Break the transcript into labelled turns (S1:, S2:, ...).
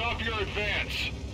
S1: Stop your advance.